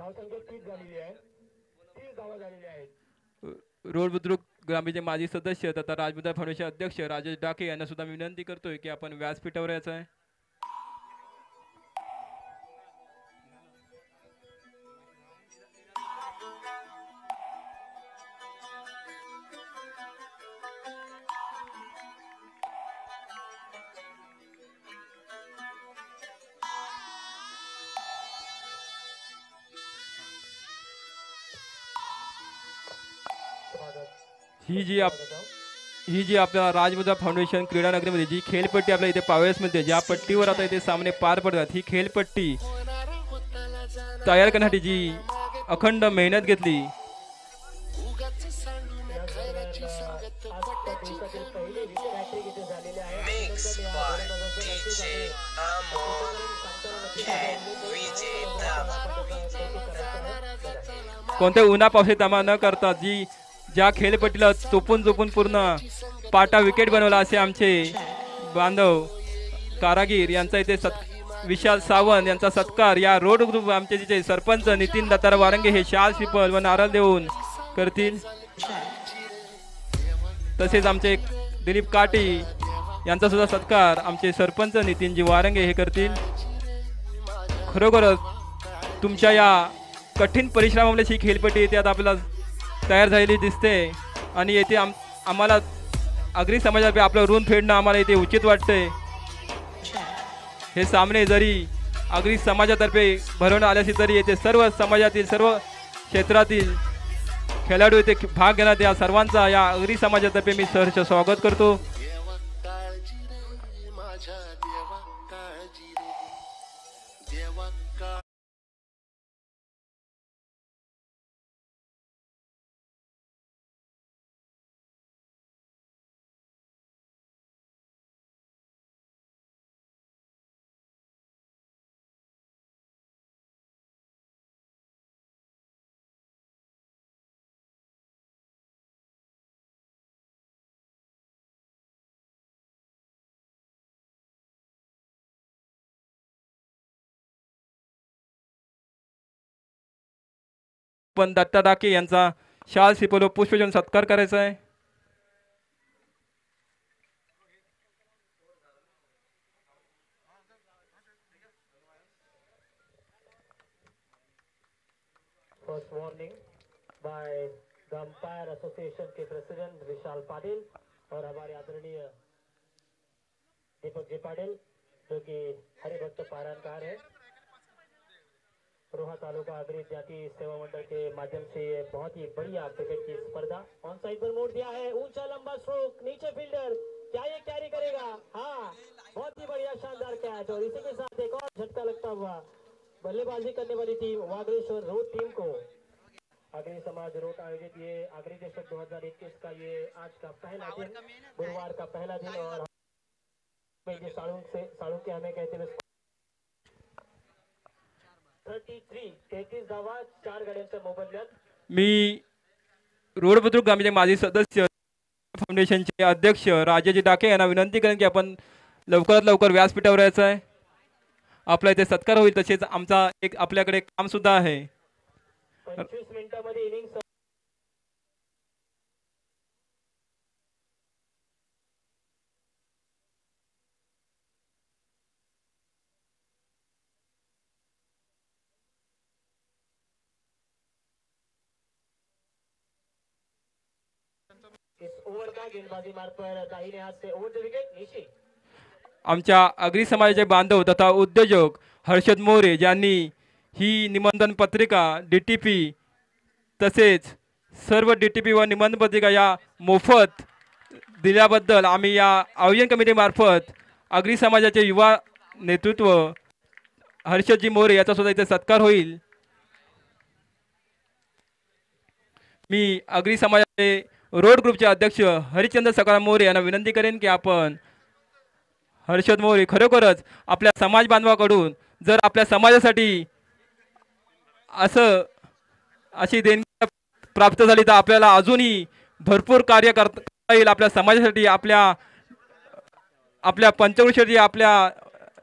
धावसंख्या तीस झालेली आहे तीस धावा झालेल्या आहेत. रोड बुद्रुक ग्रामीणचे माजी सदस्य तथा राजबुद्धा फाउंडेशन अध्यक्ष राजेश डाके यांना सुद्धा मी विनंती करतोय की आपण व्यासपीठावर यायचं आहे. ही जी आप ही जी आपल्या राजबुद्धा फाउंडेशन क्रीडा नगरीमध्ये जी खेळपट्टी आपल्या इथे पावेस मिळते ज्या पट्टीवर आता इथे सामने पार पडतात ही खेळपट्टी तयार करण्यासाठी जी अखंड मेहनत घेतली. कोणत्या उन्हा पावसे तमा न करता जी ज्या खेळपट्टीला चोपून चोपून पूर्ण पाटा विकेट बनवला असे आमचे बांधव कारागीर यांचा इथे सत् विशाल सावंत यांचा सत्कार या रोड ग्रुप आमचे तिचे सरपंच नितीन दत्तार वारंगे हे शाल शिपल व नारळ देऊन करतील. तसेच आमचे दिलीप काटी यांचा सुद्धा सत्कार आमचे सरपंच नितीनजी वारंगे हे करतील. खरोखरच तुमच्या या कठीण परिश्रमामुळे ही खेळपट्टी येते. आता आपल्याला तयार झालेली दिसते. आणि येथे आम आम्हाला अग्री समाजातर्फे आपलं ऋण फेडणं आम्हाला इथे उचित वाटतंय हे सामने जरी अग्री समाजातर्फे भरवण्यात आल्याशी तरी येथे सर्व समाजातील सर्व क्षेत्रातील खेळाडू येथे भाग घेण्यात या सर्वांचा या अग्री समाजातर्फे मी सहर्ष स्वागत करतो. पण दत्ता डाके यांचा शाल सिपलो पुष्पजन सत्कार करायचा आहे. First warning by the umpire association के प्रेसिडेंट विशाल पाटिल और हमारे आदरणीय दीपक जी पाटिल जो कि हरिभक्त पारायणकार है। रोहा तालुका अग्रिम जाति सेवा मंडल के माध्यम से ये बहुत ही बढ़िया क्रिकेट की स्पर्धा ऑन साइड पर मोड़ दिया है। ऊँचा लंबा स्ट्रोक नीचे फील्डर क्या ये कैरी करेगा? हाँ बहुत ही बढ़िया शानदार कैच और इसी के साथ एक और झटका लगता हुआ बल्लेबाजी करने वाली टीम वागलेश्वर रोड टीम को। अग्नि समाज रोड आयोजित ये अग्नि दशक 2021 का ये आज का पहला दिन गुरुवार का पहला दिन और साड़ू से साड़ू के हमें कहते हुए मी रोड बुद्रुक ग्रामीणचे माजी सदस्य फाउंडेशनचे अध्यक्ष राजाजी डाके यांना विनंती करेन की आपण लवकरात लवकर व्यासपीठावर यायचं आहे. आपला इथे सत्कार होईल तसेच आमचा एक आपल्याकडे काम सुद्धा आहे. इस ओव्हर का गेंदबाजी दाहिने से ओव्हर द विकेट आमच्या अग्री समाजाचे बांधव तथा उद्योजक हर्षद मोरे ज्यांनी ही निबंधन पत्रिका डी टी पी तसेच सर्व डी टी पी व निबंधन पत्रिका या मोफत दिल्याबद्दल आम्ही या आयोजन कमिटीमार्फत अग्री समाजाचे युवा नेतृत्व हर्षदजी मोरे याचा सुद्धा इथे सत्कार होईल. मी अग्री समाजाचे रोड ग्रुपचे अध्यक्ष हरिचंद्र सकाराम मोरे यांना विनंती करेन की आपण हर्षद मोरे खरोखरच आपल्या समाज बांधवाकडून जर आपल्या समाजासाठी असं अशी देणगी प्राप्त झाली तर आपल्याला अजूनही भरपूर कार्य करता येईल आपल्या समाजासाठी आपल्या आपल्या पंचकृषी आपल्या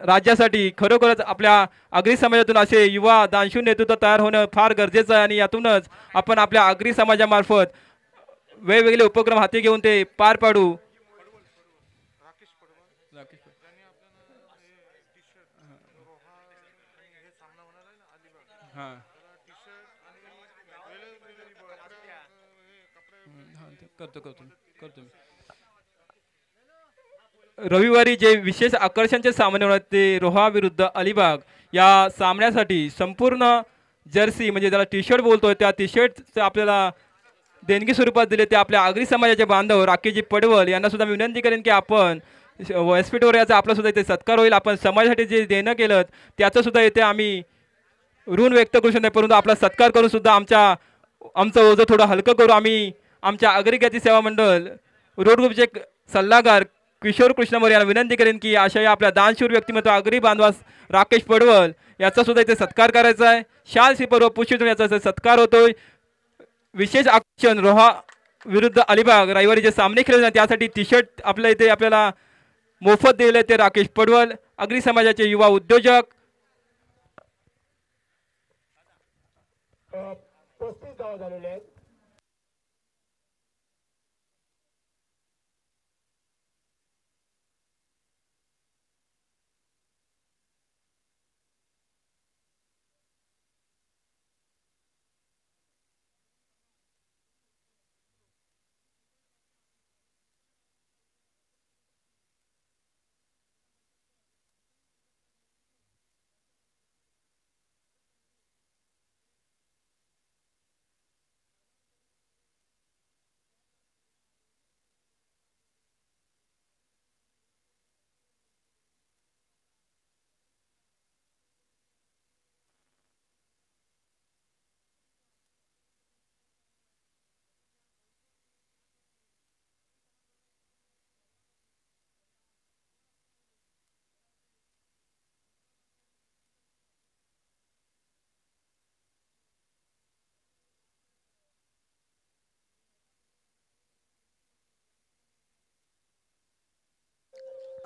राज्यासाठी. खरोखरच आपल्या आगरी समाजातून असे युवा दानशूर नेतृत्व तयार होणं फार गरजेचं आहे आणि यातूनच आपण आपल्या आगरी समाजामार्फत वेगवेगळे उपक्रम हाती घेऊन ते पार पाडू. हां. करतो करतो करतो रविवारी जे विशेष आकर्षणचे सामने होणार ते रोहा विरुद्ध अलिबाग. या सामन्यासाठी संपूर्ण जर्सी म्हणजे ज्याला टी शर्ट बोलतोय त्या टी शर्ट आपल्याला देणगी स्वरूपात दिले ते आपल्या आगरी समाजाचे बांधव राकेजी पडवल यांना सुद्धा मी विनंती करेन की आपण व्यासपीठावर याचा आपला सुद्धा इथे सत्कार होईल. आपण समाजासाठी जे देणं केलं त्याचं सुद्धा इथे आम्ही ऋण व्यक्त करू शकत नाही. परंतु आपला सत्कार करून सुद्धा आमच्या आमचं ओझं थोडं हलकं करू. आम्ही आमच्या आगरी सेवा मंडळ रोड ग्रुपचे सल्लागार किशोर कृष्णमोरे यांना विनंती करेन की अशा या आपल्या दानशूर व्यक्तिमत्व आगरी बांधवास राकेश पडवल याचा सुद्धा इथे सत्कार करायचा आहे. शाल सिपर्व पुष्पितून याचा सत्कार होतोय. विशेष आकर्षण रोहा विरुद्ध अलिबाग. रविवारी जे सामने खेळले जातात. त्यासाठी टी शर्ट आपल्या इथे आपल्याला मोफत दिले ते राकेश पडवल आगरी समाजाचे युवा उद्योजक. पस्तीस गाव झालेले आहेत.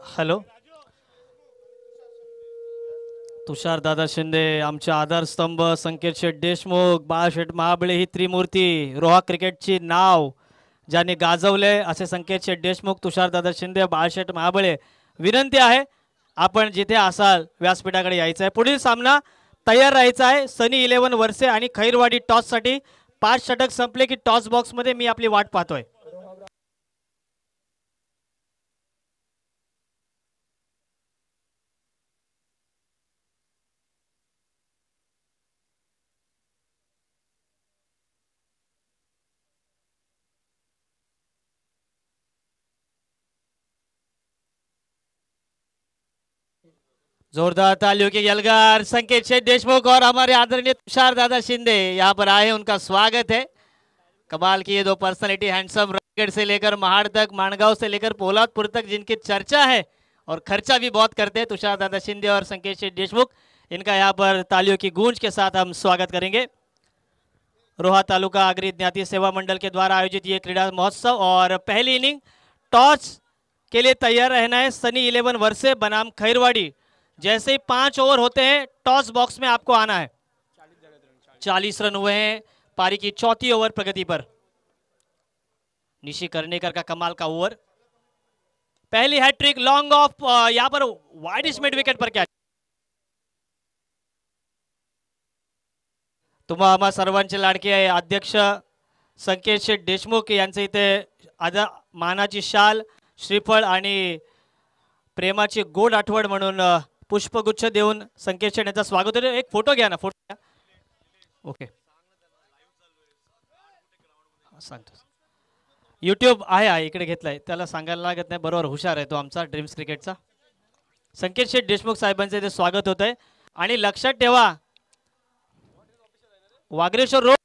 हॅलो. तुषार दादा शिंदे आमचे आधारस्तंभ संकेत शेठ देशमुख बाळाशेठ महाबळे ही त्रिमूर्ती रोहा क्रिकेटची नाव ज्यांनी गाजवले असे संकेत शेठ देशमुख तुषार दादा शिंदे बाळाशेठ महाबळे. विनंती आहे आपण जिथे असाल व्यासपीठाकडे यायचं आहे. पुढील सामना तयार राहायचा आहे. सनी इलेव्हन वर्षे आणि खैरवाडी टॉससाठी पाच षटक संपले की टॉस बॉक्समध्ये मी आपली वाट पाहतोय. जोरदार तालियों के यलगार संकेत शेठ देशमुख और हमारे आदरणीय तुषार दादा शिंदे यहाँ पर आए उनका स्वागत है। कमाल की ये दो पर्सनालिटी हैंडसम रायगढ़ से लेकर महाड़ तक, माणगांव से लेकर पोलादपुर तक जिनकी चर्चा है और खर्चा भी बहुत करते हैं तुषार दादा शिंदे और संकेत शेठ देशमुख। इनका यहाँ पर तालियों की गूंज के साथ हम स्वागत करेंगे। रोहा तालुका आगरी ज्ञाति सेवा मंडल के द्वारा आयोजित ये क्रीड़ा महोत्सव और पहली इनिंग टॉस के लिए तैयार रहना है। सनी इलेवन वर्षे, बनाम खैरवाड़ी जैसे ही पांच ओवर होते हैं टॉस बॉक्स में आपको आना है। चालीस रन हुए हैं पारी की चौथी ओवर प्रगति पर। निशी करनेकर का कमाल का ओवर। पहली हैट्रिक लॉन्ग ऑफ यहाँ पर वाइड मिड विकेट पर क्या? तुम्हा आम्हा सर्वांचे लाडके अध्यक्ष संकेत शेठ देशमुख यांचे इथे आदा मानाची शाल श्रीफळ आणि प्रेमाची गोड आठवण म्हणून पुष्पगुच्छ देऊन संकेत यांचं स्वागत होते. एक फोटो घ्या ना फोटो घ्या. ओके. सांगतो. युट्यूब आहे आहे इकडे घेतलाय. त्याला सांगायला लागत नाही बरोबर हुशार आहे तो आमचा ड्रीम्स क्रिकेटचा. संकेत शेठ देशमुख साहेबांचे इथे स्वागत होत आहे आणि लक्षात ठेवा वागरेश्वर रोड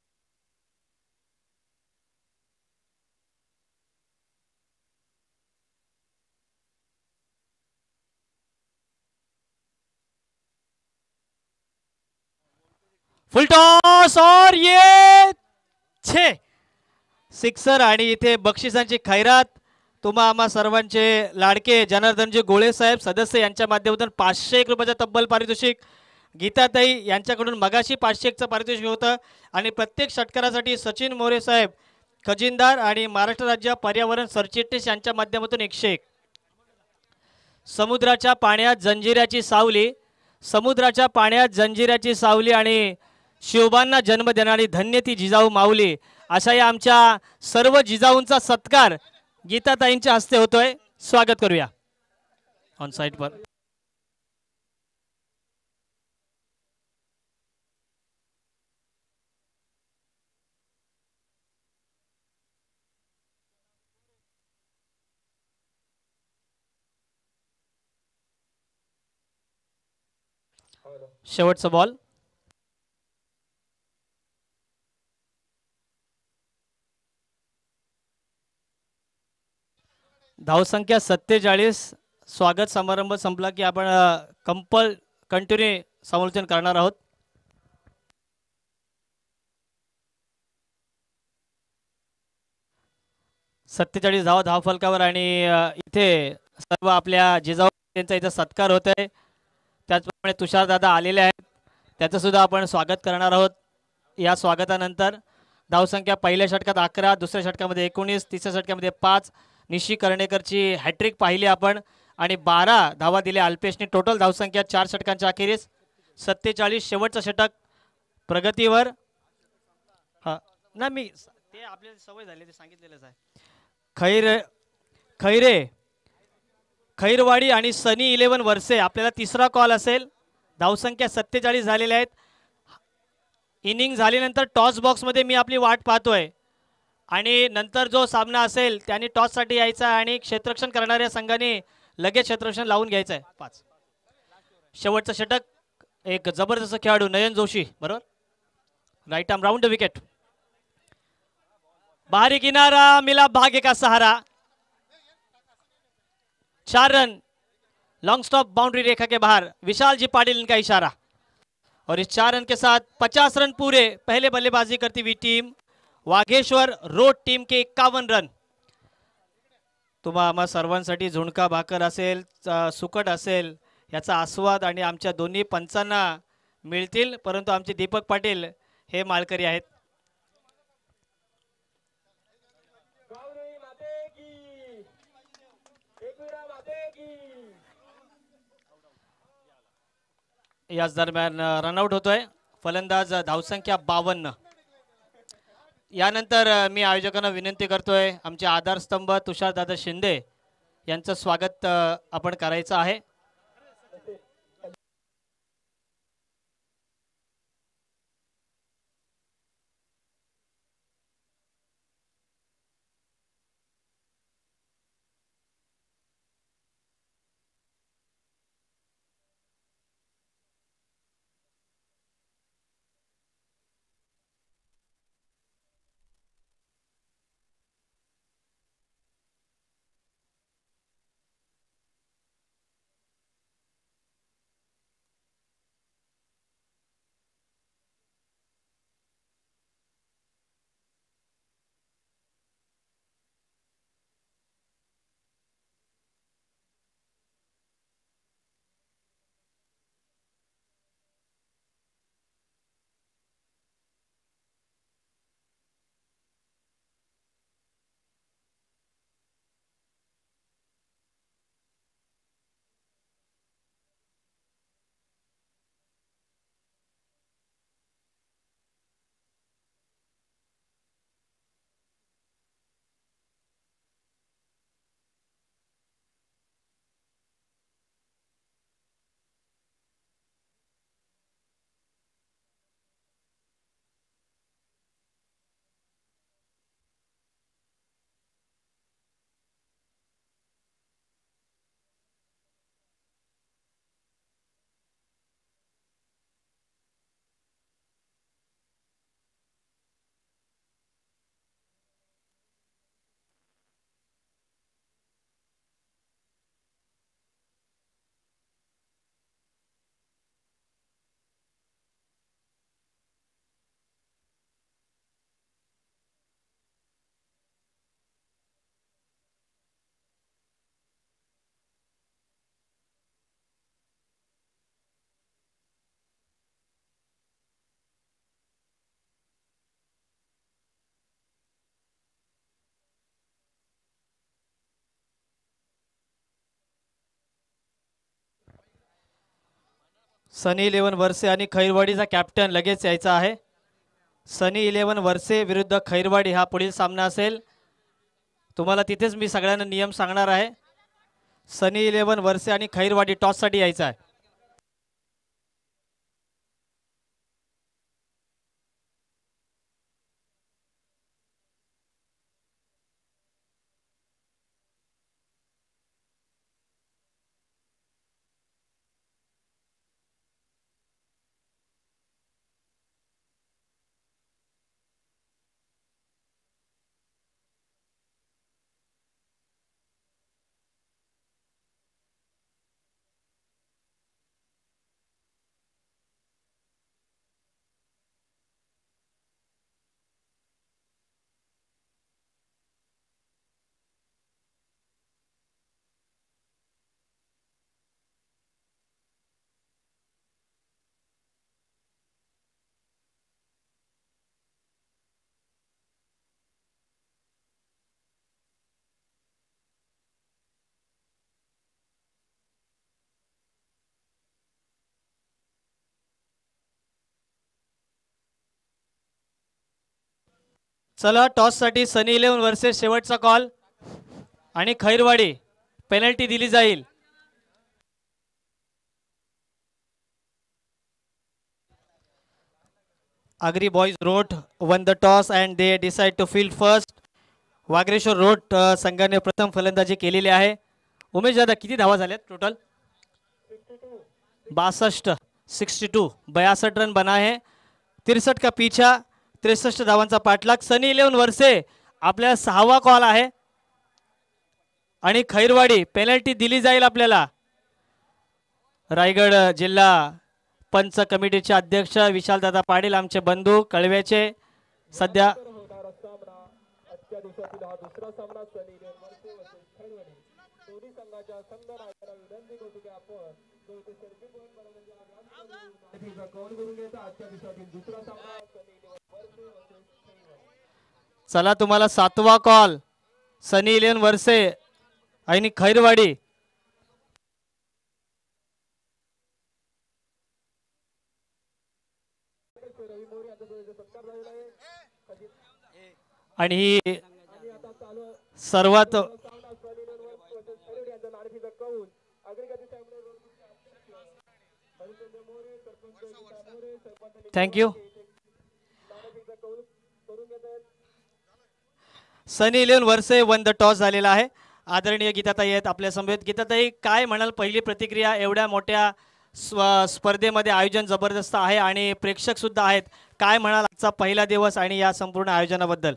फुल टॉस और ये छे! सिक्सर आणि इथे बक्षिसांची खैरात. तुम्हा आम्हा सर्वांचे लाडके जनार्दनजी गोळे साहेब सदस्य यांच्या माध्यमातून पाचशे एक रुपयाचा तब्बल पारितोषिक. गीताताई यांच्याकडून मगाशी पाचशे एकचं पारितोषिक होतं. आणि प्रत्येक षटकारासाठी सचिन मोरे साहेब खजिनदार आणि महाराष्ट्र राज्य पर्यावरण सरचिटणीस यांच्या माध्यमातून एकशे एक. समुद्राच्या पाण्यात जंजिऱ्याची सावली. समुद्राच्या पाण्यात जंजिऱ्याची सावली आणि शिवबांना जन्म देणारी धन्य ती जिजाऊ माऊली. अशा या आमच्या सर्व जिजाऊंचा सत्कार गीताताईंच्या हस्ते होतोय. स्वागत करूया. ऑन साईटवर शेवटचा बॉल धावसंख्या सत्तेचाळीस. स्वागत समारंभ संपला की आपण कंपल कंटिन्यू समालोचन करणार आहोत. सत्तेचाळीस धाव फलकावर आणि इथे सर्व आपल्या जिजाऊ यांचा इथं सत्कार होत आहे. त्याचप्रमाणे तुषार दादा आलेले आहेत. त्याचं सुद्धा आपण स्वागत करणार आहोत. या स्वागतानंतर धावसंख्या पहिल्या षटकात अकरा दुसऱ्या षटकामध्ये एकोणीस तिसऱ्या षटकामध्ये पाच निशी कर्णेकरची हॅट्रिक पाहिली आपण. आणि बारा धावा दिल्या अल्पेशने. टोटल धावसंख्या चार षटकांच्या अखेरीस. सत्तेचाळीस शेवटचं षटक. प्रगतीवर. हा. ना मी ते आपल्याला सवय झाली ते सांगितलेलंच आहे. खैर खैरे. खैरवाडी आणि सनी इलेव्हन वर्से आपल्याला तिसरा कॉल असेल. धावसंख्या सत्तेचाळीस झालेल्या आहेत. इनिंग झाल्यानंतर टॉस बॉक्समध्ये मी आपली वाट पाहतोय. आणि नंतर जो सामना असेल त्याने टॉससाठी यायचा आणि क्षेत्ररक्षण करणाऱ्या संघाने लगेच क्षेत्ररक्षण लावून घ्यायचं आहे पाच. शेवटचं षटक एक जबरदस्त खेळाडू नयन जोशी बरोबर? Right arm round the wicket. बाहरी किनारा मिला भाग एका सहारा. चार रन. लॉन्ग स्टॉप बाउंड्री रेखा के बाहर. विशाल जी पाटिल इनका इशारा. और इस चार रन के साथ पचास रन पूरे पहले बल्लेबाजी करती हुई टीम वाघेश्वर रोड टीम के इक्यावन रन. तुम्हा आम्हा सर्वांसाठी झुणका भाकर असेल च- सुकट असेल याचा आस्वाद आणि आमच्या दोन्ही पंचांना मिळतील परंतु आमचे दीपक पाटील हे माळकरी आहेत. याच दरम्यान रनआउट होतोय. फलंदाज धावसंख्या बावन्न. यानंतर मी आयोजकांना विनंती करतोय आमचे आधारस्तंभ तुषारदादा शिंदे यांचं स्वागत आपण करायचं आहे. सनी इलेवन वर्से आणि खैरवाडीचा कॅप्टन लगेच यायचा आहे. सनी इलेवन वर्से विरुद्ध खैरवाडी हा पुढील सामना असेल. तुम्हाला तिथेच मी सगळ्यांना नियम सांगणार आहे. सनी इलेवन वर्से आणि खैरवाडी टॉससाठी यायचा आहे. चला टॉससाठी सनी इलेव्हन वर्सेस शेवटचा कॉल आणि खैरवाडी पेनल्टी दिली जाईल. Agri boys wrote won the toss and they decide to field first. Vagreshwar road संघाने प्रथम फलंदाजी केलेली आहे. उमेश दादा किती धावा झाल्यात टोटल बासष्ट सिक्स्टी टू बयासठ रन बना है. तिरसठ का पीछा त्रेसष्ट धावांचा पाठलाग सनी इलेव्हन वर्से आपल्याला सहावा कॉल आहे. आणि खैरवाडी पेनल्टी दिली जाईल आपल्याला. रायगड जिल्हा पंच कमिटीचे अध्यक्ष विशालदादा पाटील आमचे बंधू कळव्याचे सध्या चला तुम्हाला सातवा कॉल सनी इलेन वर्से आणि खैरवाडी. आणि ही सर्वात thank you Sunny eleven versus won the toss झालेला आहे. आदरणीय गीताताई आहेत आपल्या समवेत गीताताई काय म्हणाल? पहिली प्रतिक्रिया एवढ्या मोठ्या स्व स्पर्धेमध्ये आयोजन जबरदस्त आहे आणि प्रेक्षक सुद्धा आहेत. काय म्हणाल आजचा पहिला दिवस आणि या संपूर्ण आयोजनाबद्दल?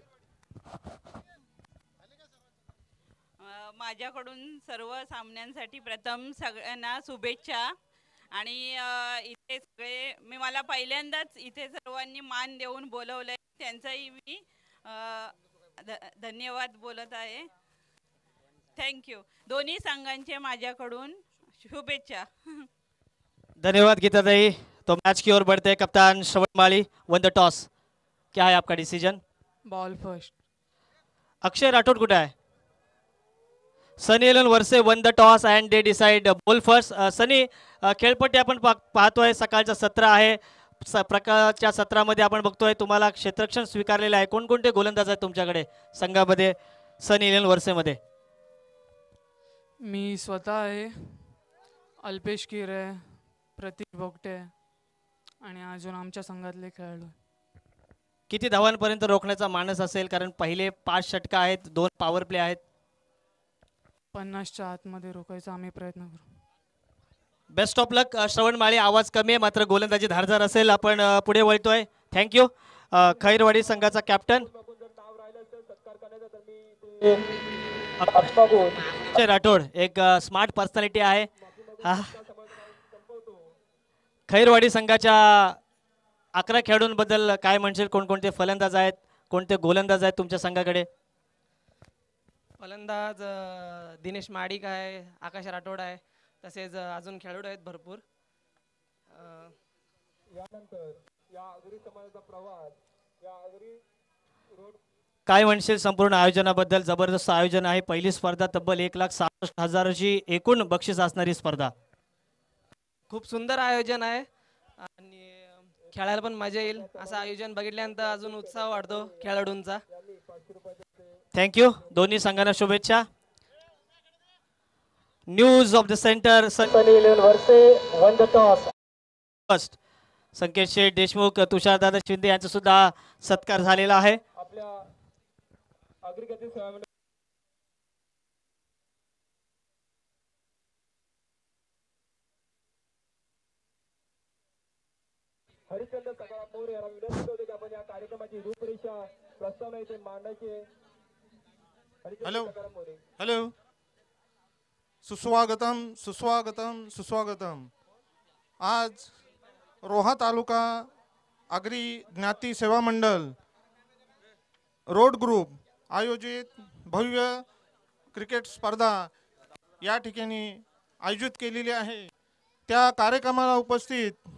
माझ्याकडून सर्व सामन्यांसाठी प्रथम सगळ्यांना शुभेच्छा. आणि इथे सगळे मी मला पहिल्यांदाच इथे सर्वांनी मान देऊन बोलवलंय. त्यांचाही मी धन्यवाद बोलत आहे. थँक्यू दोन्ही संघांचे माझ्याकडून शुभेच्छा. धन्यवाद गीताताई. तो मैच की ओर बढ़ते हैं कप्तान श्रवण माली वन द टॉस क्या है आपका decision ball first Akshay Rathod कुठे आहे? Sunny eleven versus won the toss and they decide ball first Sunny खेळपट्टी आपण पा पाहतोय. सकाळचं सत्र आहे. स प्रकारच्या सत्रामध्ये आपण बघतोय. तुम्हाला क्षेत्ररक्षण स्वीकारलेलं आहे. कोणकोणते गोलंदाज आहेत तुमच्याकडे? संघामध्ये सनी इलेवन वर्सेमध्ये. मी स्वतः आहे. अल्पेश किर आहे प्रतीक बोगटे आणि अजून आमच्या संघातले खेळाडू किती धावांपर्यंत रोखण्याचा मानस असेल? कारण पहिले पाच षटकं आहेत दोन पॉवर प्ले आहेत. पन्नासच्या आतमध्ये रोखायचा आम्ही प्रयत्न करू. बेस्ट ऑफ लक श्रवण माळे आवाज कमी आहे मात्र गोलंदाजी धारदार असेल आपण अ, पुढे वळतोय. थँक्यू खैरवाडी संघाचा कॅप्टन अक्षय राठोड एक स्मार्ट पर्सनॅलिटी आहे. हा. खैरवाडी संघाच्या अकरा खेळाडूंबद्दल काय म्हणशील? कोणकोणते फलंदाज आहेत? कोणते गोलंदाज आहेत तुमच्या संघाकडे? फलंदाज दिनेश माडिक आहे आकाश राठोड आहे तसेच अजून खेळाडू आहेत भरपूर. अ, यानंतर या आगरी समाजाचा प्रवास या आगरी काय म्हणशील संपूर्ण आयोजनाबद्दल? जबरदस्त आयोजन आहे. पहिली स्पर्धा तब्बल एक लाख सहासष्ट हजाराची एकूण बक्षीस असणारी स्पर्धा. खूप सुंदर आयोजन आहे. आणि खेळायला पण मजा येईल. असं आयोजन बघितल्यानंतर अजून उत्साह वाढतो खेळाडूंचा. थँक्यू दोन्ही संघांना शुभेच्छा. News of the centre. First Sanket Sheth Deshmukh तुषारदादा Shinde यांचा सुद्धा सत्कार झालेला आहे. हरिचंद्र सकाळ मोरे यांना विनंती की आपण या कार्यक्रमाची रूपरेषा प्रस्तावना इथे मांडायची हॅलो. हॅलो सुस्वागतम सुस्वागतम सुस्वागतम आज रोहा तालुका आगरी ज्ञाती सेवा मंडळ रोड ग्रुप आयोजित भव्य क्रिकेट स्पर्धा या ठिकाणी आयोजित केलेली आहे. त्या कार्यक्रमाला उपस्थित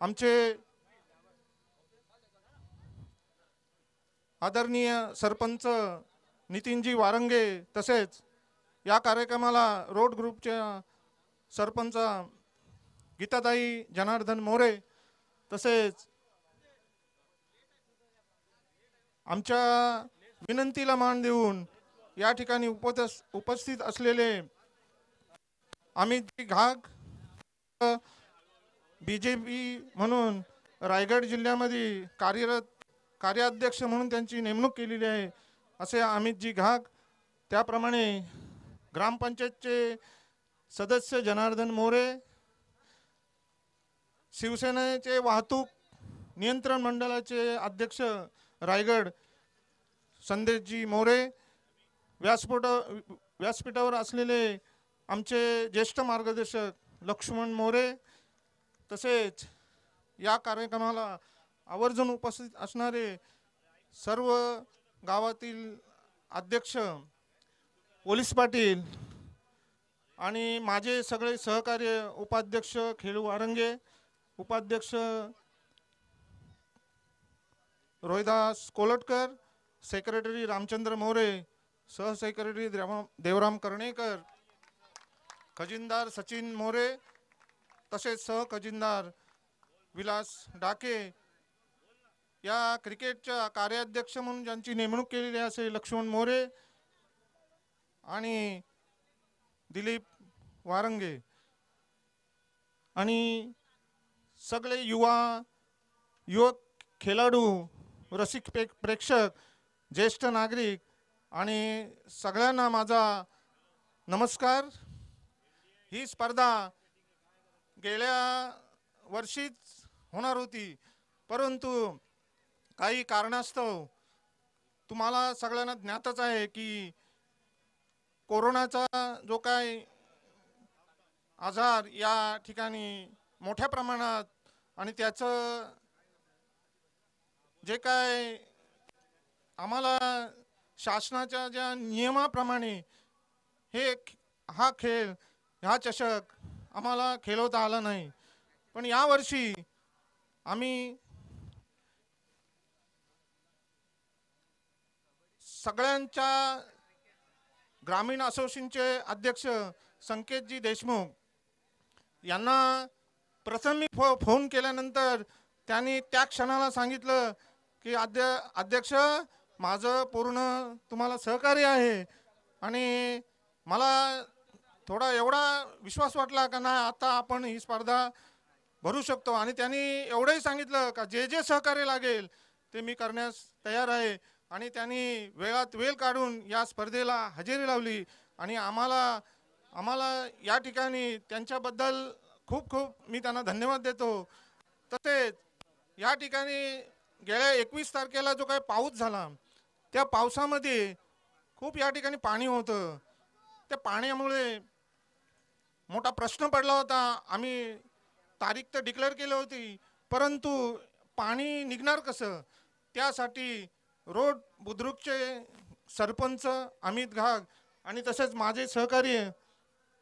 आमचे आदरणीय सरपंच नितीनजी वारंगे तसेच या कार्यक्रमाला रोड ग्रुपच्या सरपंच गीताताई जनार्दन मोरे तसेच आमच्या विनंतीला मान देऊन या ठिकाणी उपतस उपस्थित असलेले अमितजी घाग बी जे पी म्हणून रायगड जिल्ह्यामध्ये कार्यरत कार्याध्यक्ष म्हणून त्यांची नेमणूक केलेली आहे. असे अमितजी घाग त्याप्रमाणे ग्रामपंचायतचे सदस्य जनार्दन मोरे शिवसेनेचे वाहतूक नियंत्रण मंडळाचे अध्यक्ष रायगड संदेशजी मोरे व्यासपीठ व्यासपीठावर असलेले आमचे ज्येष्ठ मार्गदर्शक लक्ष्मण मोरे तसेच या कार्यक्रमाला आवर्जून उपस्थित असणारे सर्व गावातील अध्यक्ष पोलीस पाटील आणि माझे सगळे सहकार्य उपाध्यक्ष खेळू वारंगे उपाध्यक्ष रोहिदास कोलटकर सेक्रेटरी रामचंद्र मोरे सहसेक्रेटरी देवराम देवराम कर्णेकर खजिनदार सचिन मोरे तसेच सह खजिनदार विलास डाके या क्रिकेटच्या कार्याध्यक्ष म्हणून ज्यांची नेमणूक केलेली आहे असे लक्ष्मण मोरे आणि दिलीप वारंगे. आणि सगळे युवा युवक खेळाडू रसिक पे प्रेक्षक ज्येष्ठ नागरिक आणि सगळ्यांना माझा नमस्कार. ही स्पर्धा गेल्या वर्षीच होणार होती परंतु काही कारणास्तव तुम्हाला सगळ्यांना ज्ञातच आहे की कोरोनाचा जो काय आजार या ठिकाणी मोठ्या प्रमाणात आणि त्याचं जे काय आम्हाला शासनाच्या ज्या नियमाप्रमाणे हे हा खेळ हा चषक आम्हाला खेळवता आला नाही. पण यावर्षी आम्ही सगळ्यांच्या ग्रामीण असोसिएशनचे अध्यक्ष संकेतजी देशमुख यांना प्रथम मी फो फोन केल्यानंतर त्यांनी त्या क्षणाला सांगितलं की अध्य अध्यक्ष माझं पूर्ण तुम्हाला सहकार्य आहे आणि मला थोडा एवढा विश्वास वाटला का नाही आता आपण ही स्पर्धा भरू शकतो. आणि त्यांनी एवढंही सांगितलं का जे जे सहकार्य लागेल ते मी करण्यास तयार आहे. आणि त्यांनी वेळात वेळ काढून या स्पर्धेला हजेरी लावली. आणि आम्हाला आम्हाला या ठिकाणी त्यांच्याबद्दल खूप खूप मी त्यांना धन्यवाद देतो. तसेच या ठिकाणी गेल्या एकवीस तारखेला जो काही पाऊस झाला त्या पावसामध्ये खूप या ठिकाणी पाणी होतं. त्या पाण्यामुळे मोठा प्रश्न पडला होता. आम्ही तारीख तर डिक्लेअर केली होती परंतु पाणी निघणार कसं? त्यासाठी रोड बुद्रुकचे सरपंच अमित घाग आणि तसेच माझे सहकार्य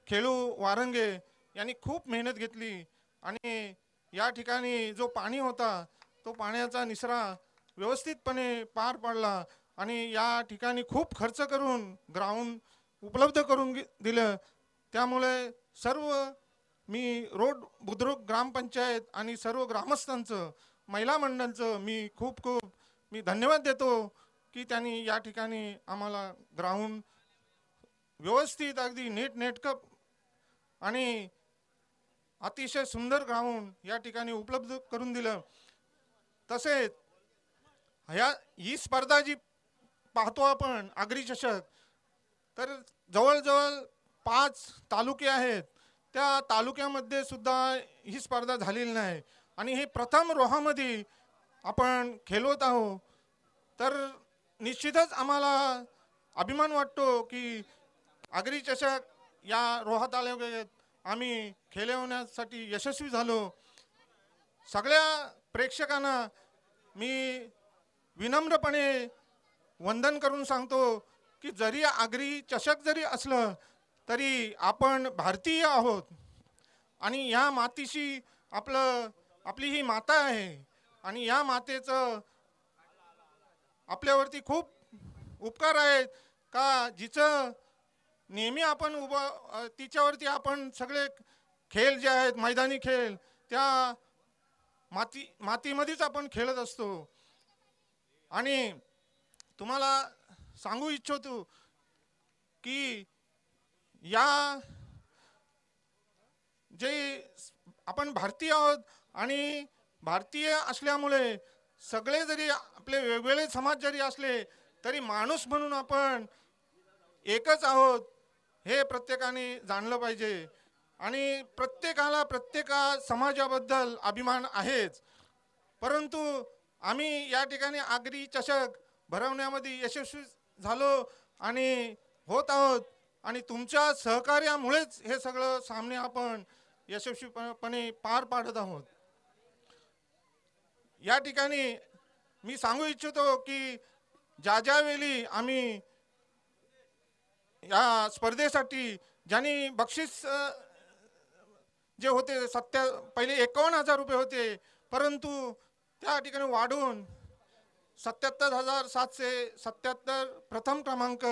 खेळू वारंगे यांनी खूप मेहनत घेतली. आणि या ठिकाणी जो पाणी होता तो पाण्याचा निचरा व्यवस्थितपणे पार पडला आणि या ठिकाणी खूप खर्च करून ग्राउंड उपलब्ध करून दिलं. त्यामुळे सर्व मी रोड बुद्रुक ग्रामपंचायत आणि सर्व ग्रामस्थांचं महिला मंडळांचं मी खूप खूप मी धन्यवाद देतो की त्यांनी या ठिकाणी आम्हाला ग्राउंड व्यवस्थित अगदी नेट नेटकं आणि अतिशय सुंदर ग्राउंड या ठिकाणी उपलब्ध करून दिलं. तसेच ह्या ही स्पर्धा जी पाहतो आपण आगरी चषक तर जवळजवळ पाच तालुके आहेत. त्या तालुक्यामध्ये सुद्धा ही स्पर्धा झालेली नाही. आणि हे प्रथम रोहामध्ये आपण खेळवत आहोत तर निश्चितच आम्हाला अभिमान वाटतो की आगरी चषक या रोहा तालुक्यात आम्ही खेळवण्यासाठी यशस्वी झालो. सगळ्या प्रेक्षकांना मी विनम्रपणे वंदन करून सांगतो की जरी आगरी चषक जरी असलं तरी आपण भारतीय आहोत. आणि या मातीशी आपलं आपली ही माता आहे. आणि या मातेचं आपल्यावरती खूप उपकार आहेत का जिचं नेहमी आपण उभं तिच्यावरती आपण सगळे खेळ जे आहेत मैदानी खेळ त्या माती मातीमध्येच आपण खेळत असतो. आणि तुम्हाला सांगू इच्छितो की या जे आपण भारतीय आहोत आणि भारतीय असल्यामुळे सगळे जरी आपले वेगवेगळे समाज जरी असले तरी माणूस म्हणून आपण एकच आहोत हे प्रत्येकाने जाणलं पाहिजे. आणि प्रत्येकाला प्रत्येका समाजाबद्दल अभिमान आहेच. परंतु आम्ही या ठिकाणी आगरी चषक भरवण्यामध्ये यशस्वी झालो आणि होत आहोत आणि तुमच्या सहकार्यामुळेच हे सगळं सामने आपण यशस्वीपणे पार पाडत आहोत. या ठिकाणी मी सांगू इच्छितो की ज्या ज्यावेळी आम्ही या स्पर्धेसाठी ज्यांनी बक्षीस जे होते सत्या पहिले एकावन्न हजार रुपये होते परंतु त्या ठिकाणी वाढून सत्याहत्तर हजार सातशे सत्याहत्तर प्रथम क्रमांक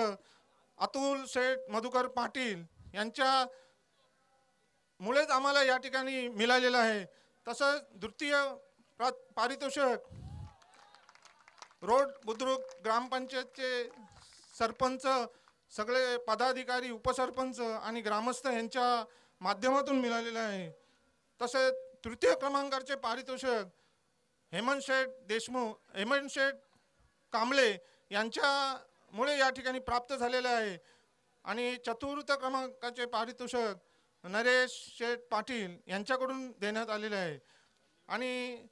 अतुल शेठ मधुकर पाटील यांच्या मुळेच आम्हाला या ठिकाणी मिळालेलं आहे. तसंच द्वितीय पारितोषक पारितोषिक. रोड बुद्रुक ग्रामपंचायतचे सरपंच सगळे पदाधिकारी उपसरपंच आणि ग्रामस्थ यांच्या माध्यमातून मिळालेलं आहे. तसेच तृतीय क्रमांकाचे पारितोषिक हेमंत शेठ देशमुख हेमंत शेठ कांबळे यांच्यामुळे या ठिकाणी प्राप्त झालेलं आहे. आणि चतुर्थ क्रमांकाचे पारितोषिक नरेश शेठ पाटील यांच्याकडून देण्यात आलेले आहे. आणि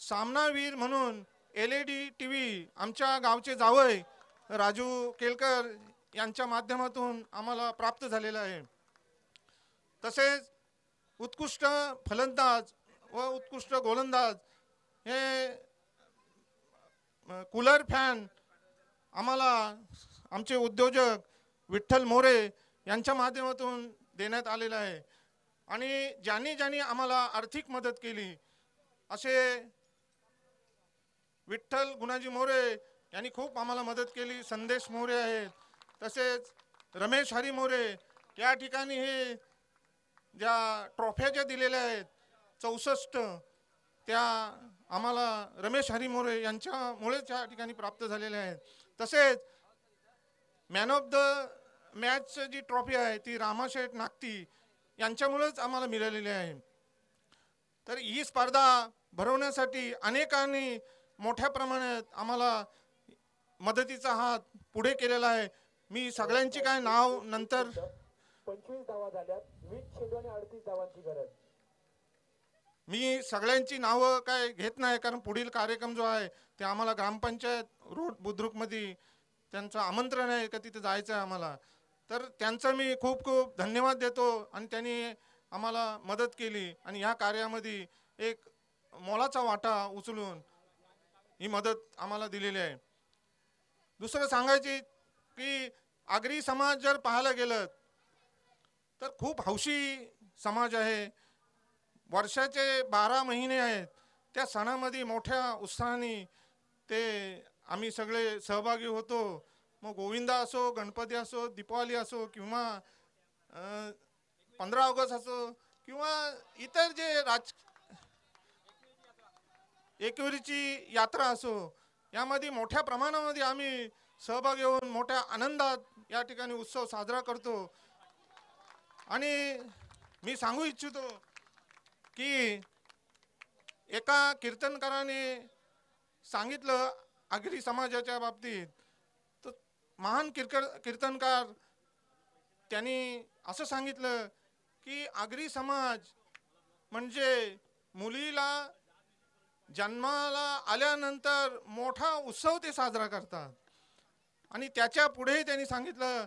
सामनावीर म्हणून L E D T V आमच्या गावचे जावय राजू केलकर यांच्या माध्यमातून आम्हाला प्राप्त झालेलं आहे. तसेच उत्कृष्ट फलंदाज व उत्कृष्ट गोलंदाज हे कूलर फॅन आम्हाला आमचे उद्योजक विठ्ठल मोरे यांच्या माध्यमातून देण्यात आलेलं आहे. आणि ज्यांनी ज्यांनी आम्हाला आर्थिक मदत केली असे विठ्ठल गुणाजी मोरे यांनी खूप आम्हाला मदत केली. संदेश मोरे आहेत. तसेच रमेश हरी मोरे या ठिकाणी हे ज्या ट्रॉफ्या ज्या दिलेल्या आहेत चौसष्ट त्या आम्हाला रमेश हरी मोरे यांच्यामुळेच या ठिकाणी प्राप्त झालेल्या आहेत. तसेच मॅन ऑफ द मॅच जी ट्रॉफी आहे ती रामाशेठ नागती यांच्यामुळेच आम्हाला मिळालेली आहे. तर ही स्पर्धा भरवण्यासाठी अनेकांनी मोठ्या प्रमाणात आम्हाला मदतीचा हात पुढे केलेला आहे. मी सगळ्यांची काय नाव नंतर पंचवीस धावा झाल्यात. वीस चेंडू आणि अडतीस धावांची गरज. मी सगळ्यांची नावं काय घेत नाही कारण पुढील कार्यक्रम जो आहे ते आम्हाला ग्रामपंचायत रोड बुद्रुकमध्ये त्यांचं आमंत्रण आहे का तिथे जायचं आहे आम्हाला. तर त्यांचं मी खूप खूप धन्यवाद देतो आणि त्यांनी आम्हाला मदत केली. आणि ह्या कार्यामध्ये एक मोलाचा वाटा उचलून ही मदत आम्हाला दिलेली आहे. दुसरं सांगायची की आगरी समाज जर पाहायला गेलं तर खूप हौशी समाज आहे. वर्षाचे बारा महिने आहेत. त्या सणामध्ये मोठ्या उत्साहाने ते आम्ही सगळे सहभागी होतो. मग गोविंदा असो गणपती असो दीपावली असो किंवा पंधरा ऑगस्ट असो किंवा इतर जे राज एकेरीची यात्रा असो यामध्ये मोठ्या प्रमाणामध्ये आम्ही सहभाग घेऊन मोठ्या आनंदात या ठिकाणी उत्सव साजरा करतो. आणि मी सांगू इच्छितो की एका कीर्तनकाराने सांगितलं आगरी समाजाच्या बाबतीत. तर महान किरकर कीर्तनकार त्यांनी असं सांगितलं की आगरी समाज म्हणजे मुलीला जन्माला आल्यानंतर मोठा उत्सव ते साजरा करतात. आणि त्याच्या पुढे त्यांनी सांगितलं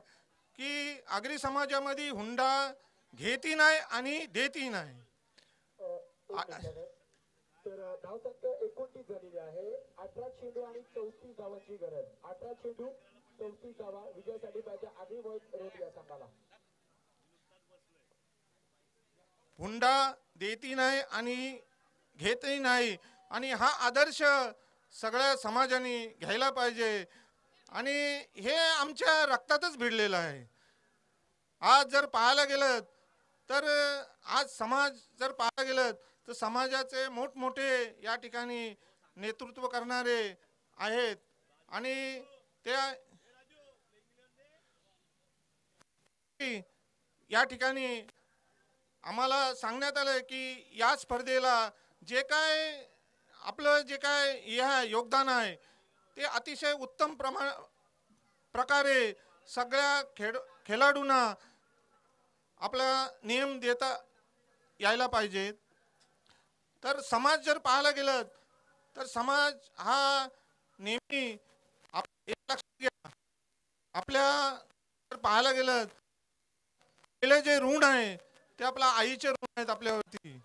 की आगरी समाजामध्ये हुंडा घेती नाही आणि देती नाही. तर धाव संख्या एकोणतीस झालेली आहे. अठरा चेंडू आणि चौतीस धावांची गरज. अठरा चेंडू चौतीस धावा. विजयासाठी पाहिजे वैद रोड या संघाला. हुंडा देती नाही आणि घेतही नाही. आणि हा आदर्श सगळ्या समाजाने घ्यायला पाहिजे. आणि हे आमच्या रक्तातच भिडलेलं आहे. आज जर पाहायला गेलं तर आज समाज जर पाहायला गेलं तर समाजाचे मोठमोठे या ठिकाणी नेतृत्व करणारे आहेत. आणि त्या या ठिकाणी आम्हाला सांगण्यात आलं की या स्पर्धेला जे काय आपलं जे काय ह्या योगदान आहे ते अतिशय उत्तम प्रमा प्रकारे सगळ्या खेळ खेळाडूंना आपला नियम देता यायला पाहिजेत तर समाज जर पाहायला गेलं तर समाज हा नेहमी आप एक लक्षात घ्या. आपल्या जर पाहायला गेलं पहिले जे ऋण आहे ते आपल्या आईचे ऋण आहेत आपल्यावरती.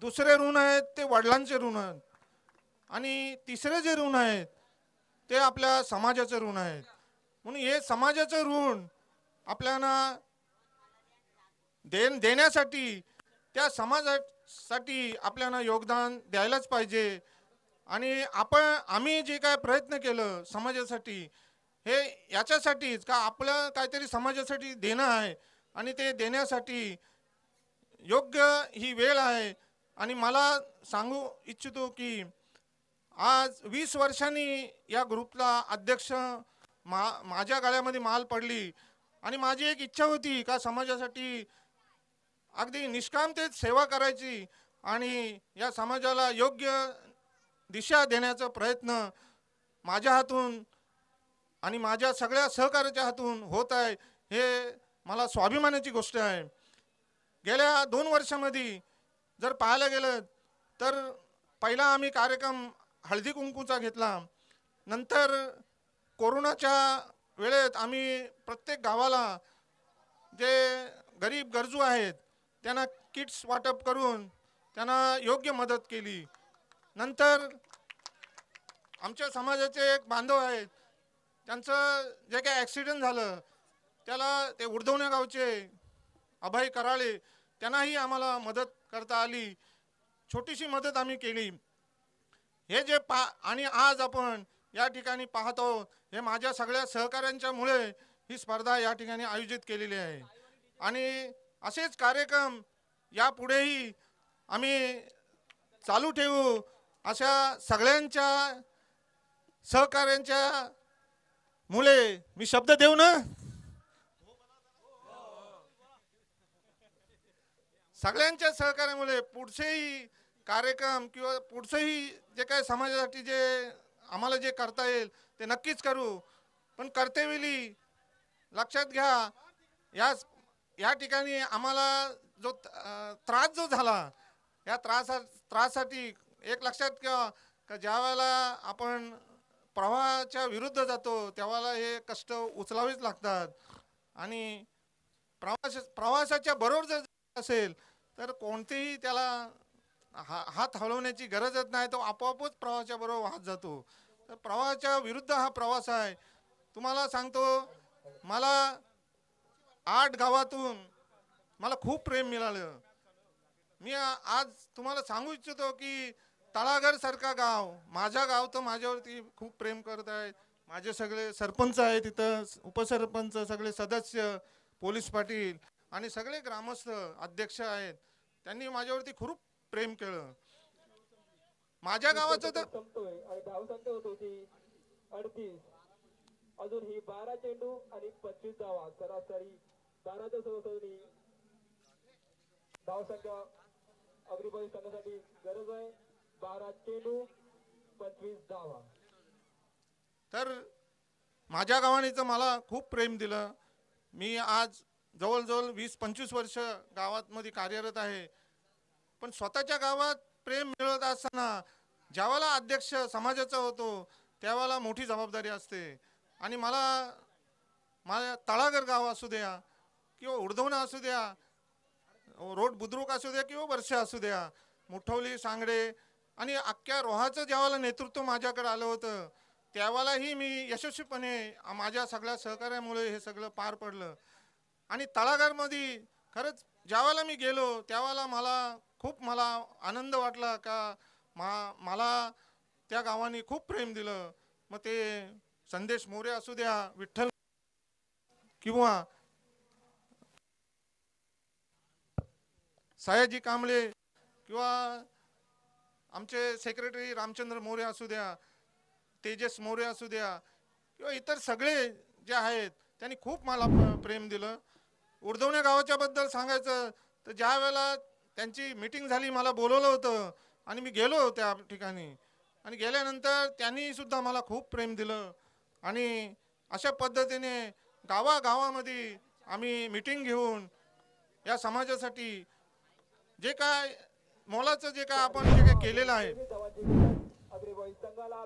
दुसरे ऋण आहेत ते वडिलांचे ऋण आहेत. आणि तिसरे जे ऋण आहेत ते आपल्या समाजाचे ऋण आहेत. म्हणून हे समाजाचं ऋण आपल्याला देण देण्यासाठी त्या समाजासाठी आपल्याला योगदान द्यायलाच पाहिजे. आणि आपण आम्ही जे काय प्रयत्न केलं समाजासाठी हे याच्यासाठीच का आपलं काहीतरी समाजासाठी देणं आहे आणि ते देण्यासाठी योग्य ही वेळ आहे. आणि मला सांगू इच्छितो की आज वीस वर्षांनी या ग्रुपला अध्यक्ष मा माझ्या गाळ्यामध्ये माल पडली. आणि माझी एक इच्छा होती का समाजासाठी अगदी निष्कामतेत सेवा करायची आणि या समाजाला योग्य दिशा देण्याचा प्रयत्न माझ्या हातून आणि माझ्या सगळ्या सहकार्याच्या हातून होत आहे हे मला स्वाभिमानाची गोष्ट आहे. गेल्या दोन वर्षामध्ये जर पाहायला गेलं तर पहिला आम्ही कार्यक्रम हळदी कुंकूचा घेतला. नंतर कोरोनाच्या वेळेत आम्ही प्रत्येक गावाला जे गरीब गरजू आहेत त्यांना किट्स वाटप करून त्यांना योग्य मदत केली. नंतर आमच्या समाजाचे एक बांधव आहेत त्यांचं जे काही ॲक्सिडेंट झालं त्याला ते उर्दवण्या गावचे अभय कराळे त्यांनाही आम्हाला मदत करता आली. छोटीशी मदत आम्ही केली. हे जे पा आणि आज आपण या ठिकाणी पाहतो हे माझ्या सगळ्या सहकाऱ्यांच्यामुळे ही स्पर्धा या ठिकाणी आयोजित केलेली आहे. आणि असेच कार्यक्रम यापुढेही आम्ही चालू ठेवू अशा सगळ्यांच्या सहकाऱ्यांच्या मुले मी शब्द देऊ ना? सगळ्यांच्या सहकार्यामुळे पुढचेही कार्यक्रम किंवा पुढचंही जे काय समाजासाठी जे आम्हाला जे करता येईल ते नक्कीच करू. पण कर्तव्यली लक्षात घ्या या या ठिकाणी आम्हाला जो त्रास जो झाला या त्रासा त्रासाठी एक लक्षात घ्या का ज्या वेळेला आपण प्रवाहाच्या विरुद्ध जातो त्यावेळेला हे कष्ट उचलावेच लागतात. आणि प्रवास प्रवासाच्या बरोबर जर असेल तर कोणतेही त्याला हा हात हलवण्याची गरजच नाही तो आपोआपच प्रवाहाच्या बरोबर वाहत जातो. तर प्रवाहाच्या विरुद्ध हा प्रवास आहे. तुम्हाला सांगतो मला आठ गावातून मला खूप प्रेम मिळालं. मी आज तुम्हाला सांगू इच्छितो की तळागर सारखा गाव माझा गाव तर माझ्यावरती खूप प्रेम करत आहे. माझे सगळे सरपंच आहे तिथं उपसरपंच सगळे सदस्य पोलीस पाटील आणि सगळे ग्रामस्थ अध्यक्ष आहेत. त्यांनी माझ्यावरती खूप प्रेम केलं. माझ्या गावाचं तर आणि धावसंख्या होत होती अडतीस. अजून ही बारा चेंडू आणि पंचवीस धावा. सरासरी बाराच्या सरासरी. धावसंख्या अग्रिबाई संघासाठी गरज आहे. बारा चेंडू पंचवीस धावा. तर माझ्या गावाने तर मला खूप प्रेम दिलं. मी आज जवळजवळ वीस पंचवीस वर्ष गावात मध्ये कार्यरत आहे. पण स्वतःच्या गावात प्रेम मिळत असताना ज्यावेळेला अध्यक्ष समाजाचा होतो त्यावेळेला मोठी जबाबदारी असते. आणि मला माझ्या तळागर गाव असू द्या किंवा उडदवणा असू द्या रोड बुद्रुक असू द्या किंवा वर्षा असू द्या मुठवली सांगडे आणि अख्ख्या रोहाचं ज्यावेळेला नेतृत्व माझ्याकडे आलं होतं त्यावेळेलाही मी यशस्वीपणे माझ्या सगळ्या सहकार्यामुळे हे सगळं पार पडलं. आणि तळागारमध्ये खरंच ज्यावेळेला मी गेलो त्यावेळेला मला खूप मला आनंद वाटला का मा मला त्या गावाने खूप प्रेम दिलं. मग ते संदेश मोरे असू द्या विठ्ठल किंवा सयाजी कांबळे किंवा आमचे सेक्रेटरी रामचंद्र मोरे असू द्या तेजस मोरे असू द्या किंवा इतर सगळे जे आहेत त्यांनी खूप मला प्रेम दिलं. उर्दवण्या गावाच्या बद्दल सांगायचं तर ज्या वेळेला त्यांची मीटिंग झाली मला बोलवलं होतं आणि मी गेलो त्या ठिकाणी. आणि गेल्यानंतर त्यांनी सुद्धा मला खूप प्रेम दिलं. आणि अशा पद्धतीने गावागावामध्ये आम्ही मीटिंग घेऊन या समाजासाठी जे काय मोलाचं जे काय आपण जे काय केलेलं आहे. संघाला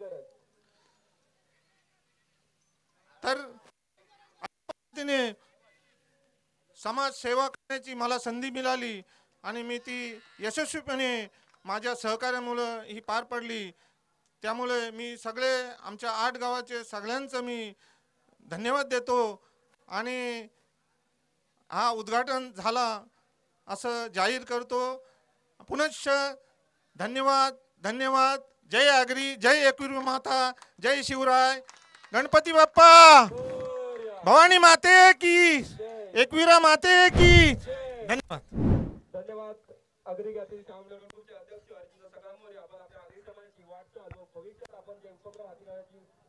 गरज तर अशा पद्धतीने समाज सेवा करण्याची मला संधी मिळाली आणि मी ती यशस्वीपणे माझ्या सहकार्यामुळं ही पार पडली. त्यामुळे मी सगळे आमच्या आठ गावाचे सगळ्यांचं मी धन्यवाद देतो आणि हा उद्घाटन झाला असं जाहीर करतो. पुनश्च धन्यवाद धन्यवाद. जय आगरी जय एकविर माता जय शिवराय. गणपती बाप्पा! भवानी माते की! एकविरा माते की। धन्यवाद। धन्यवाद। अध्यक्ष अर्जुन सगळ्यांवर आपण आपल्या वाटचाल व भविष्यात आपण जे उपक्रम हाती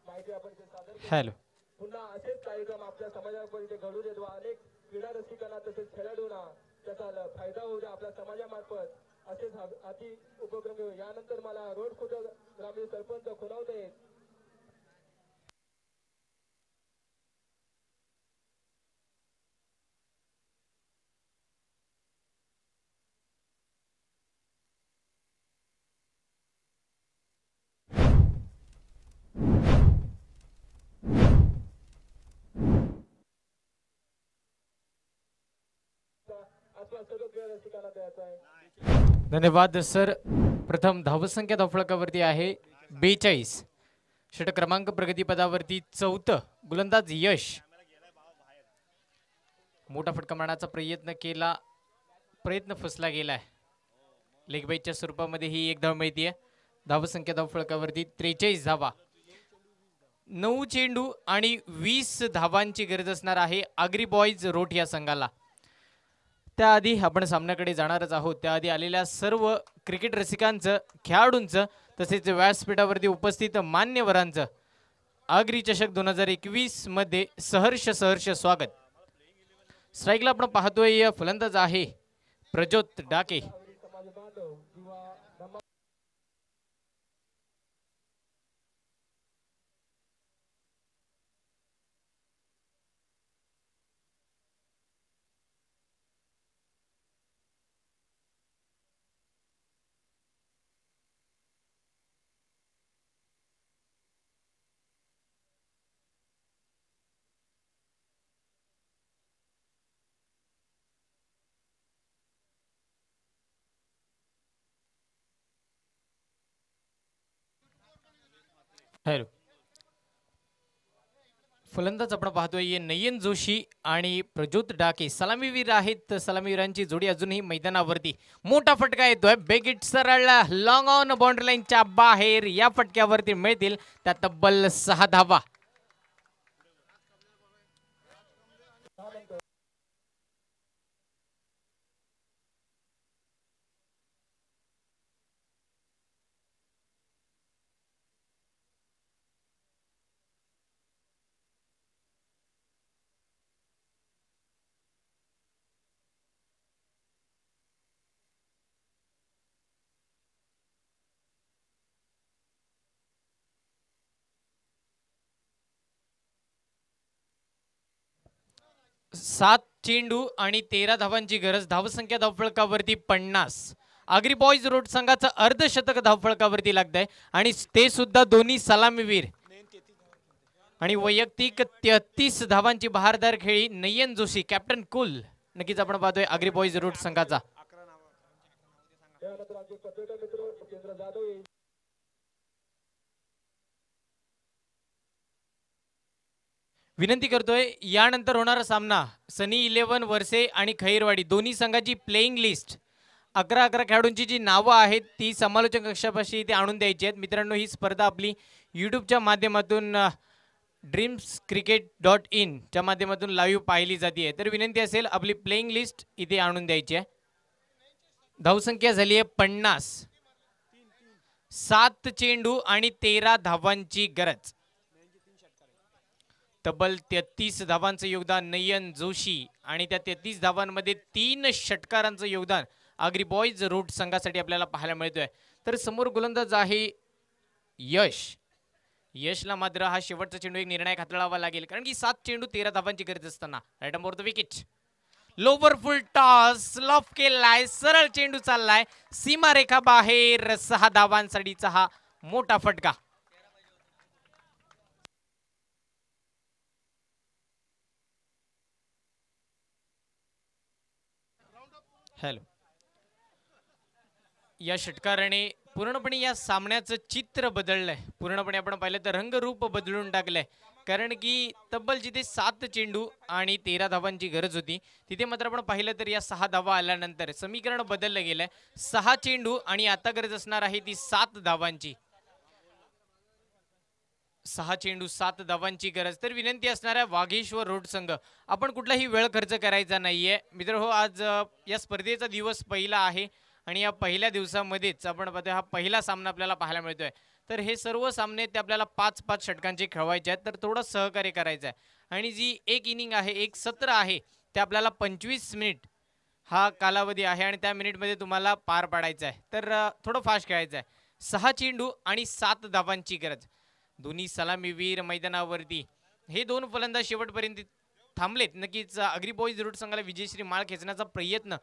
माहिती आपण ते सादर केली. हॅलो. पुन्हा असेच कार्यक्रम आपल्या समाजापर्यंत घडू देत. व अनेक क्रीडा रसिकांना तसेच खेळाडूंना त्याचा फायदा होऊ द्या आपल्या समाजामार्फत. असेच हाती उपक्रम घेऊ. यानंतर मला रोड खुट ग्रामीण सरपंच खुणावते धन्यवाद सर. प्रथम धावसंख्या धावफळकावरती आहे बेचाळीस. षट क्रमांक प्रगतीपदावरती चौथं गोलंदाज यश. मोठा फटका मारण्याचा प्रयत्न केला प्रयत्न फसला गेलाय. लेगबाईच्या स्वरूपामध्ये ही एक धाव मिळतीये. धावसंख्या धावफळकावरती त्रेचाळीस धावा. नऊ चेंडू आणि वीस धावांची गरज असणार आहे आग्री बॉईज रोट या संघाला. त्याआधी आपण सामन्याकडे जाणारच आहोत. त्याआधी आलेल्या सर्व क्रिकेट रसिकांचं खेळाडूंचं तसेच व्यासपीठावरती उपस्थित मान्यवरांचं आगरी चषक दोन हजार एकवीसमध्ये सहर्ष सहर्ष स्वागत. स्ट्राईकला आपण पाहतोय फलंदाज आहे प्रज्योत डाके. ठरू हॅलो. फलंदाज आपण पाहतोय नयन जोशी आणि प्रज्योत डाके. सलामीवीर आहेत सलामीवीरांची जोडी अजूनही मैदानावरती. मोठा फटका येतोय. बेगिट सरळला. लॉंग ऑन बाउंड्री लाईनच्या बाहेर या फटक्यावरती मिळतील. त्या तब्बल सहा धावा. सात चेंडू आणि तेरा धावांची गरज. धावसंख्या धावफळकावरती पन्नास. आगरी बॉईज रोड संघाचं अर्धशतक धावफळकावरती लागत आहे आणि ते सुद्धा दोन्ही सलामीवीर. आणि वैयक्तिक तेहतीस धावांची बहारदार खेळी नयन जोशी कॅप्टन कुल. नक्कीच आपण पाहतोय आगरी बॉईज रोड संघाचा. विनंती करतोय यानंतर होणारा सामना सनी इलेव्हन वर्से आणि खैरवाडी दोन्ही संघाची प्लेईंग लिस्ट अकरा अकरा खेळाडूंची जी नावं आहेत ती समालोचक कक्षापाशी इथे आणून द्यायची आहेत. मित्रांनो ही स्पर्धा आपली यूट्यूबच्या माध्यमातून ड्रीम्स क्रिकेट डॉट इनच्या माध्यमातून लाईव्ह पाहिली जाते तर विनंती असेल आपली प्लेईंग लिस्ट इथे आणून द्यायची आहे. धावसंख्या झाली आहे पन्नास. सात चेंडू आणि तेरा धावांची गरज. तब्बल तेहतीस धावांचं योगदान नयन जोशी आणि त्या तेहतीस धावांमध्ये तीन षटकारांचं योगदान आगरी बॉईज रूट संघासाठी आपल्याला पाहायला मिळतोय. तर समोर गोलंदाज आहे यश. यशला मात्र हा शेवटचा चेंडू एक निर्णय हाताळावा लागेल कारण की सात चेंडू तेरा धावांची गरज असताना. Right the wicket lower full toss loaf केलाय सरळ चेंडू चाललाय. सीमारेखा बाहेर सहा धावांसाठीचा हा मोठा फटका. हॅलो. या षटकाराने पूर्णपणे या सामन्याचं चित्र बदललंय. पूर्णपणे आपण पाहिलं तर रंगरूप बदलून टाकलंय. कारण की तब्बल जिथे सात चेंडू आणि तेरा धावांची गरज होती तिथे मात्र आपण पाहिलं तर या सहा धावा आल्यानंतर समीकरण बदललं गेलंय. सहा चेंडू आणि आता गरज असणार आहे ती सात धावांची. सहा चेंडू सात धावांची गरज. तर विनंती असणाऱ्या वाघेश्वर रोड संघ आपण कुठलाही वेळ खर्च करायचा नाहीये. मित्र हो आज या स्पर्धेचा दिवस पहिला आहे आणि या पहिल्या दिवसामध्येच आपण पाहतोय हा पहिला सामना आपल्याला पाहायला मिळतोय. तर हे सर्व सामने ते आपल्याला पाच पाच षटकांचे खेळवायचे आहेत. तर थोडं सहकार्य करायचं आहे. आणि जी एक इनिंग आहे एक सत्र आहे ते आपल्याला पंचवीस मिनिट हा कालावधी आहे आणि त्या मिनिटमध्ये तुम्हाला पार पाडायचा आहे. तर थोडं फास्ट खेळायचं आहे. सहा चेंडू आणि सात धावांची गरज. दोन्ही सलामीवीर मैदानावरती. हे दोन फलंदाज शेवटपर्यंत थांबलेत. नक्कीच अग्री बॉईज रूट संघाला विजयश्री माळ खेचण्याचा प्रयत्न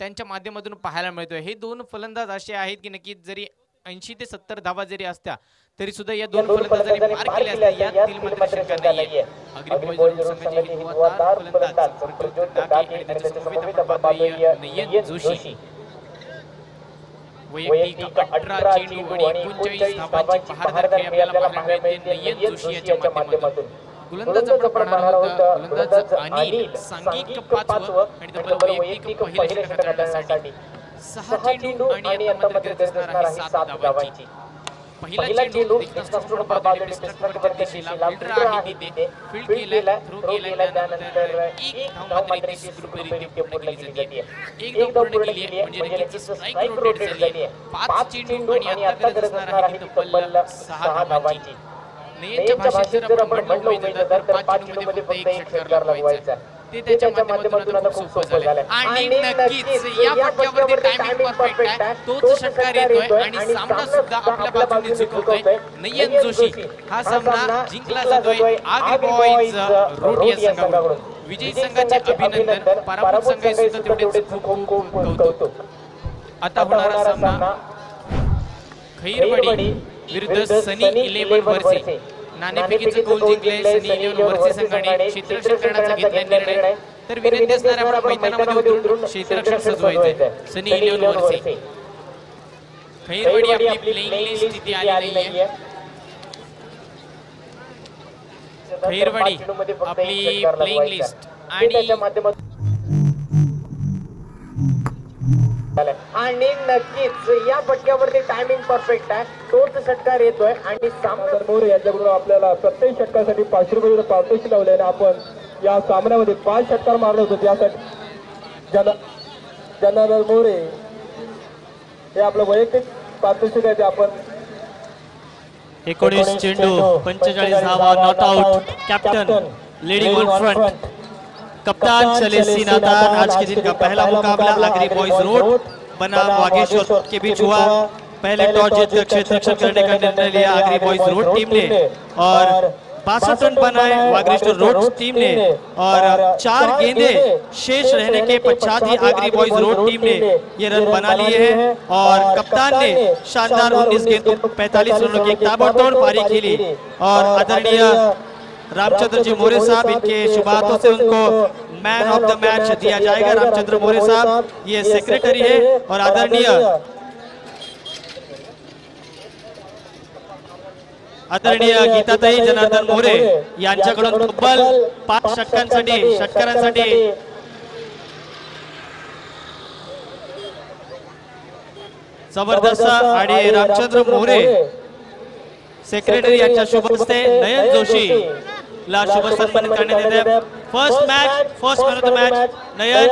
त्यांच्या माध्यमातून पाहायला मिळतोय. हे दोन फलंदाज असे आहेत की नक्कीच जरी ऐंशी ते सत्तर धावा जरी असत्या तरी सुद्धा या दोन फलंदाजांनी पार केल्या असत्या. यातील मात्र शंका नाहीये. अग्री बॉईज रूट संघाचे हे फलंदाज प्रज्योत डाके आणि त्याच्या समवेत आपण पाहतोय नयन जोशी. वैयक्तिक अठरा चेंडू आणि एकोणचाळीस धावांची बहारदार खेळी आपल्याला पाहायला मिळते नयन जोशी याच्या माध्यमातून. गोलंदाज आपण पाहणार गोलंदाज अनिल सांघिक पाचवं आणि तब्बल वैयक्तिक पहिल्या षटकासाठी सहा चेंडू आणि गरज असणार आहे सात धावांची. पहिला चेंडू डिस्टन्स बाजूने डिस्टन्सवर दिशेला फिल्डर आहे तिथे फील्ड केला थ्रो केला त्यानंतर एक धाव मात्र इथे सुखरूपरित्या पूर्ण केली. जाते. एक धाव पूर्ण केली आहे. म्हणजे नक्कीच स्ट्राईक रोटेट झाली आहे. पाच चेंडू आणि आता गरज असणार आहे तब्बल सहा धावांची. नयनच्या भाषेत जर आपण म्हणलो तर पाच चेंडू मध्ये फक्त एक षटकार लगवायचा ते त्याच्या माध्यमातून आता खूप सोपं झालं आणि नक्कीच या पट्ट्यावरती टायमिंग परफेक्ट आहे. तोच षटकार येतोय आणि सामना सुद्धा आपल्या बाजूने झुकवतोय नयन जोशी. हा सामना जिंकला जातोय आगे बॉईज रोड या संघाकडून विजयी संघाचे अभिनंदन पराभूत संघाचे सुद्धा तेवढेच खूप खूप कौतुक. आता होणारा सामना खैरवाडी विरुद्ध सनी इलेव्हन वर्से. नाणेफेकीचं गोल जिंकले सनी इलेव्हन वर्से संघाने क्षेत्ररक्षण करण्याचा घेतला निर्णय. तर विनंती असणार आपण मैदानामध्ये उतरून क्षेत्ररक्षण सजवायचं सनी इलेव्हन वर्से खैरवाडी आपली प्लेइंग लिस्ट इथे आलेली आहे. खैरवाडी आपली प्लेइंग लिस्ट आणि आणि नक्कीच या पट्ट्यावरती टायमिंग परफेक्ट आहे. तोच षटकार येतोय आणि सामना मोरे यांच्याकडून आपल्याला प्रत्येक षटकासाठी पाचशे रुपये पारितोषिक लावले आणि आपण या सामन्यामध्ये पाच षटकार मारले होते. त्यासाठी जन जनार्दन मोरे हे आपलं वैयक्तिक पारितोषिक आहे ते आपण एकोणीस चेंडू पंचेचाळीस धावा not out captain leading on front कप्तान चले नाथन आज के दिन का पहला मुकाबला आगरी बॉयज़ रोड बनाम बागेश्वर के बीच हुआ। पहले टॉस जीतकर क्षेत्र रक्षण करने का निर्णय लिया आगरी बॉयज़ रोड टीम ने। और बासठ रन बनाए वागरिस्टो रोड टीम ने। और चार गेंदे शेष रहने के पश्चात ही आगरी बॉयज़ रोड टीम ने ये रन बना लिए हैं और कप्तान ने शानदार उन्नीस गेंदों पैंतालीस रनों की ताबड़तोड़ पारी खेली और आदरणीय रामचंद्र जी मोरे साहब इनके शुभ हाथों से उनको मैन ऑफ़ द मैच दिया जाएगा रामचंद्र मोरे साहब। ये सेक्रेटरी है और आदरणीय आदरणीय। गीताताई जनार्दन मोरे यांच्याकडून तब्बल पाच षटकांसाठी षटकारांसाठी ज़बरदस्त आणि रामचंद्र मोरे सेक्रेटरी यांच्या शुभ हस्ते नयन जोशी. ला शुभ सन्मानित करण्यात येते. First match first man of the match Nayan